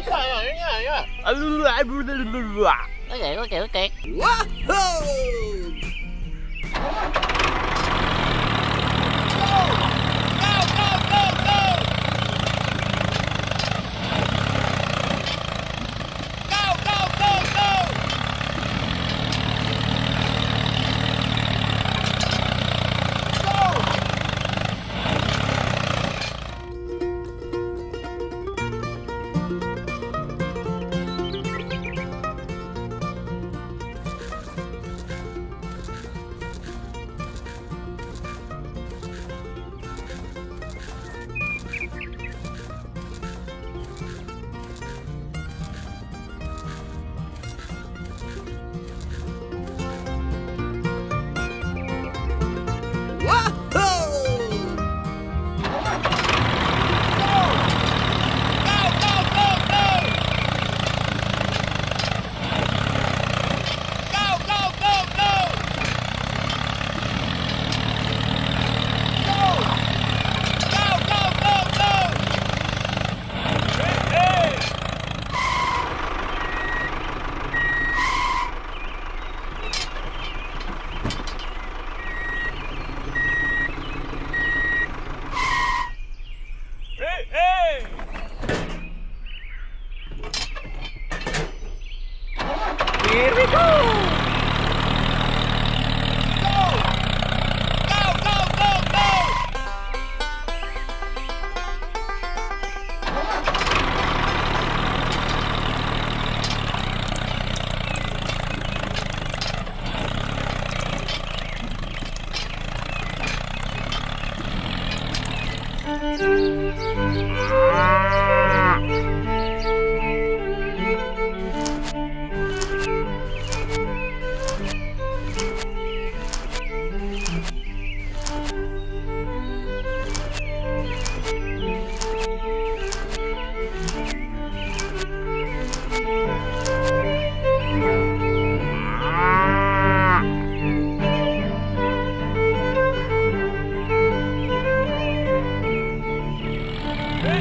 yeah, yeah, yeah. Okay, okay, okay. Whoa!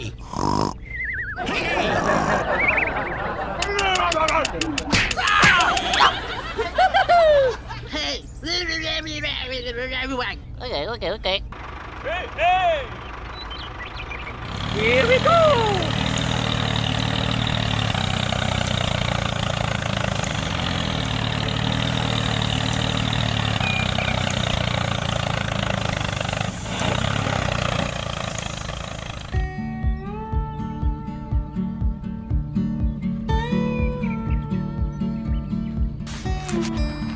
me. Música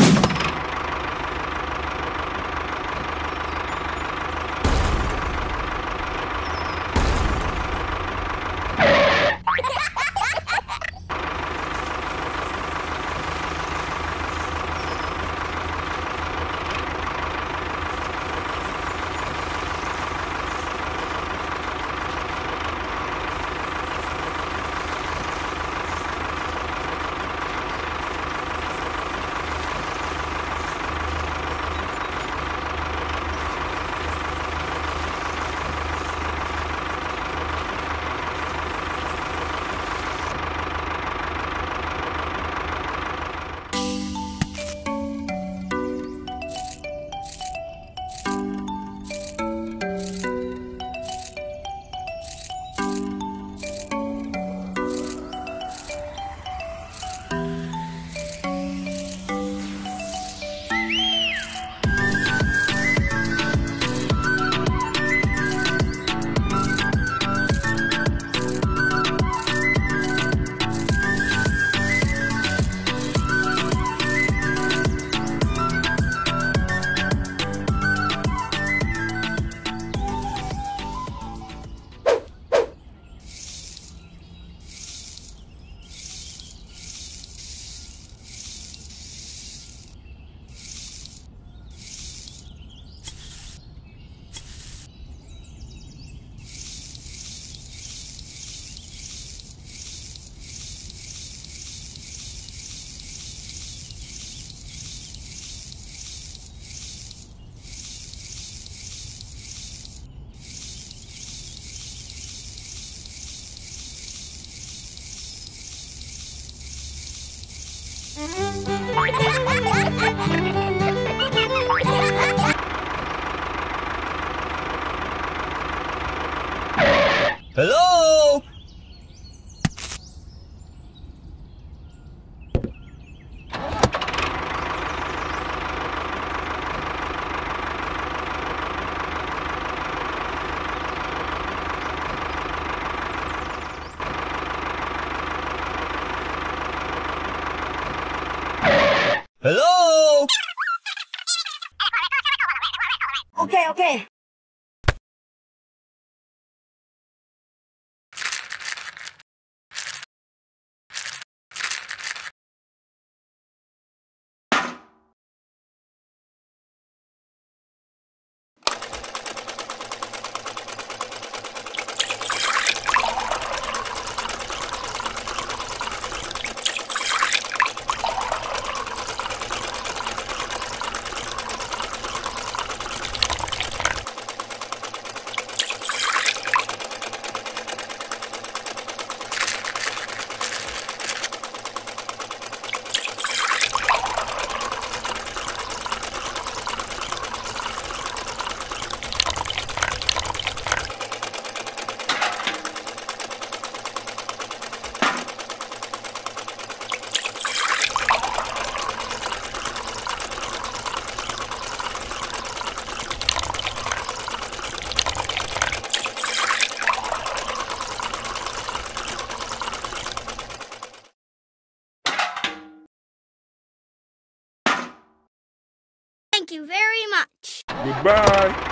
okay. Bye.